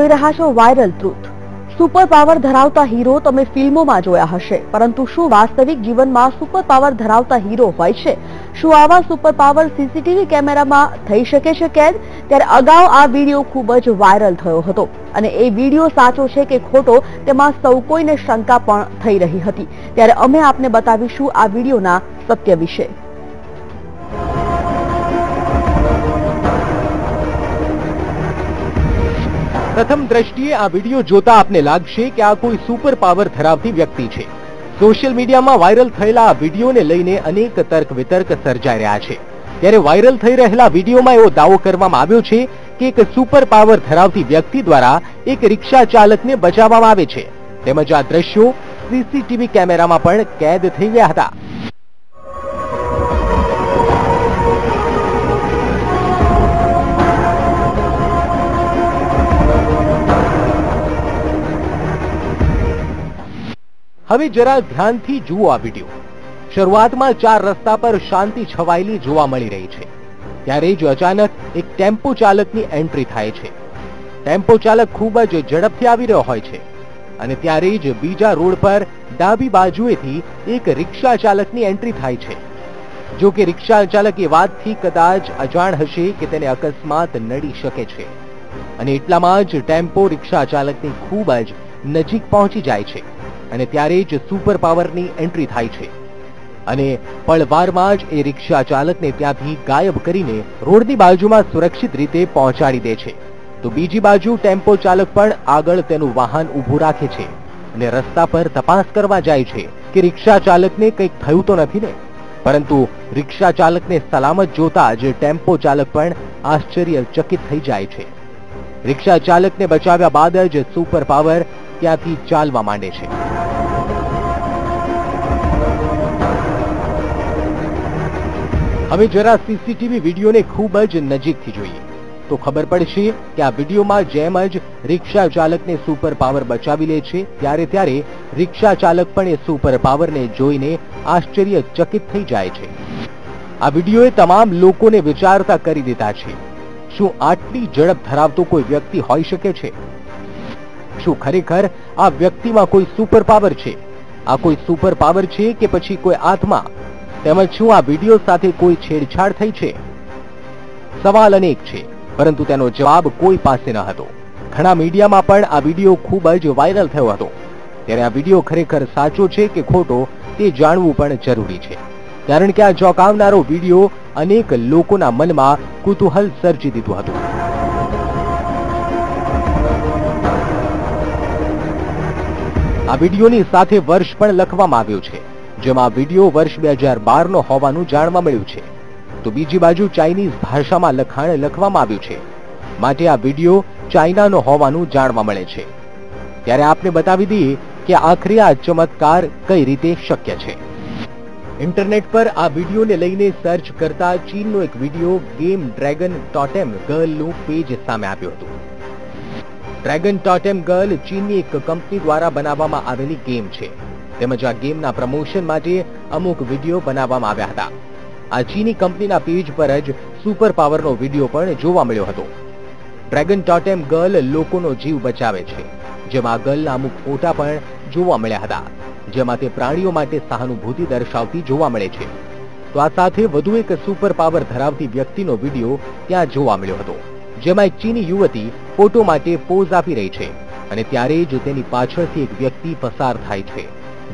જોઈ રહ્યા છો વાયરલ ટ્રુથ સુપર પાવર ધરાવતા હીરો તમે ફિલ્મોમાં જોયા હશે. પરંતુ શું વાસ્તવિક જીવનમાં સુપર પાવર ધરાવતા હીરો હોય છે? શું આવા સુપર પાવર સીસીટીવી કેમેરામાં થઈ શકે છે કેદ? ત્યારે અગાઉ આ વીડિયો ખૂબ જ વાયરલ થયો હતો. અને એ વીડિયો સાચો છે કે ખોટો, તેમાં સૌ કોઈને શંકા પણ થઈ રહી હતી. ત્યારે અમે આપને બતાવીશું આ વિડીયોના સત્ય વિશે. પ્રથમ દ્રષ્ટિએ આ વીડિયો જોતા આપને લાગશે કે આ કોઈ સુપર પાવર ધરાવતી વ્યક્તિ છે. સોશિયલ મીડિયામાં વાયરલ થયેલા આ વિડીયોને લઈને અનેક તર્ક વિતર્ક સર્જાઈ રહ્યા છે. ત્યારે વાયરલ થઈ રહેલા વિડીયોમાં એવો દાવો કરવામાં આવ્યો છે કે એક સુપર પાવર ધરાવતી વ્યક્તિ દ્વારા એક રિક્ષા ચાલકને બચાવવામાં આવે છે. તેમજ આ દ્રશ્યો સીસીટીવી કેમેરામાં પણ કેદ થઈ ગયા હતા. હવે જરા ધ્યાનથી જુઓ આ વીડિયો. શરૂઆતમાં ચાર રસ્તા પર શાંતિ છવાયેલી જોવા મળી રહી છે. ત્યારે જ અચાનક એક ટેમ્પો ચાલકની એન્ટ્રી થાય છે. ટેમ્પો ચાલક ખૂબ જ ઝડપથી આવી રહ્યો હોય છે અને ત્યારે જ બીજા રોડ પર ડાબી બાજુએથી એક રિક્ષા ચાલકની એન્ટ્રી થાય છે. જો કે રિક્ષા ચાલક એ વાતથી કદાચ અજાણ હશે કે તેને અકસ્માત નડી શકે છે. અને એટલામાં જ ટેમ્પો રિક્ષા ચાલકની ખૂબ જ નજીક પહોંચી જાય છે. અને ત્યારે જ સુપર પાવરની એન્ટ્રી થાય છે. અને પળવારમાં જ એ રિક્ષા ચાલકને ત્યાંથી ગાયબ કરીને રોડની બાજુમાં સુરક્ષિત રીતે પહોંચાડી દે છે. તો બીજી બાજુ ટેમ્પો ચાલક પણ આગળ તેનું વાહન ઊભું રાખે છે અને રસ્તા પર તપાસ કરવા જાય છે કે રિક્ષા ચાલકને કંઈક થયું તો નથી ને? પરંતુ રિક્ષા ચાલકને સલામત જોતા જ ટેમ્પો ચાલક પણ આશ્ચર્યચકિત થઈ જાય છે. રિક્ષા ચાલકને બચાવ્યા બાદ જ સુપર પાવર ત્યાંથી ચાલવા માંડે છે. હવે જરા સીસીટીવી વિડીયોને ખૂબ જ નજીકથી જોઈએ. તો ખબર પડશે કે આ વિડીયોમાં જેમ જ રિક્ષા ચાલકને સુપર પાવર બચાવી લે છે, ત્યારે ત્યારે રિક્ષા ચાલક પણ એ સુપર પાવરને જોઈને આશ્ચર્યચકિત થઈ જાય છે. આ વિડીયોએ તમામ લોકોને વિચારતા કરી દીધા છે. શું આટલી ઝડપ ધરાવતો કોઈ વ્યક્તિ હોઈ શકે છે? શું ખરેખર આ વ્યક્તિમાં કોઈ સુપર પાવર છે? આ કોઈ સુપર પાવર છે કે પછી કોઈ આત્મા? તેમજ શું આ વીડિયો સાથે કોઈ છેડછાડ થઈ છે? સવાલ અનેક છે, પરંતુ તેનો જવાબ કોઈ પાસે ન હતો. ઘણા મીડિયામાં પણ આ વીડિયો ખૂબ જ વાયરલ થયો હતો. ત્યારે આ વીડિયો ખરેખર સાચો છે કે ખોટો, તે જાણવું પણ જરૂરી છે. કારણ કે આ ચોંકાવનારો વીડિયો અનેક લોકોના મનમાં કુતૂહલ સર્જી દીધું હતું. આ વિડીયોની સાથે વર્ષ પણ લખવામાં આવ્યું છે, જેમાં વીડિયો વર્ષ બે હજાર બારનો હોવાનું જાણવા મળ્યું છે. તો બીજી બાજુ ચાઇનીઝ ભાષામાં લખાણ લખવામાં આવ્યું છે. માટે આ વીડિયો ચાઇનાનો હોવાનું જાણવા મળે છે. ત્યારે આપને બતાવી દઈએ કે આખરે આ ચમત્કાર કઈ રીતે શક્ય છે. ઇન્ટરનેટ પર આ વિડીયોને લઈને સર્ચ કરતા ચીનનો એક વીડિયો ગેમ ડ્રેગન ટોટેમ ગર્લનું પેજ સામે આવ્યું હતું. ડ્રેગન ટોટેમ ગર્લ ચીનની એક કંપની દ્વારા બનાવવામાં આવેલી ગેમ છે. તેમજ આ ગેમના પ્રમોશન માટે અમુક વીડિયો બનાવવામાં આવ્યા હતા. આ ચીની કંપનીના પેજ પર જ સુપર પાવરનો વીડિયો પણ જોવા મળ્યો હતો. ડ્રેગન ટોટેમ ગર્લ લોકોનો જીવ બચાવે છે. જેમાં ગર્લના અમુક ફોટા પણ જોવા મળ્યા હતા. જેમાં તે પ્રાણીઓ માટે સહાનુભૂતિ દર્શાવતી જોવા મળે છે. તો આ સાથે વધુ એક સુપર પાવર ધરાવતી વ્યક્તિનો વીડિયો ત્યાં જોવા મળ્યો હતો. જેમાં એક ચીની યુવતી ફોટો માટે પોઝ આપી રહી છે અને ત્યારે જ તેની પાછળથી એક વ્યક્તિ પસાર થાય છે,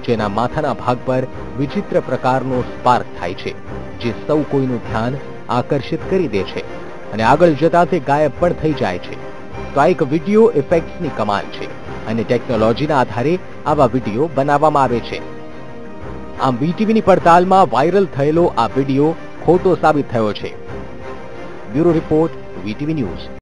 જેના માથાના ભાગ પર વિચિત્ર પ્રકારનો સ્પાર્ક થાય છે, જે સૌ કોઈનું ધ્યાન આકર્ષિત કરી દે છે અને આગળ જતા તે ગાયબ પણ થઈ જાય છે. તો આ એક વીડિયો ઇફેક્ટ્સની કમાલ છે અને ટેકનોલોજીના આધારે આવા વીડિયો બનાવવામાં આવે છે. આમ વીટીવીની પડતાલમાં વાયરલ થયેલો આ વીડિયો ખોટો સાબિત થયો છે. Bureau report VTV News.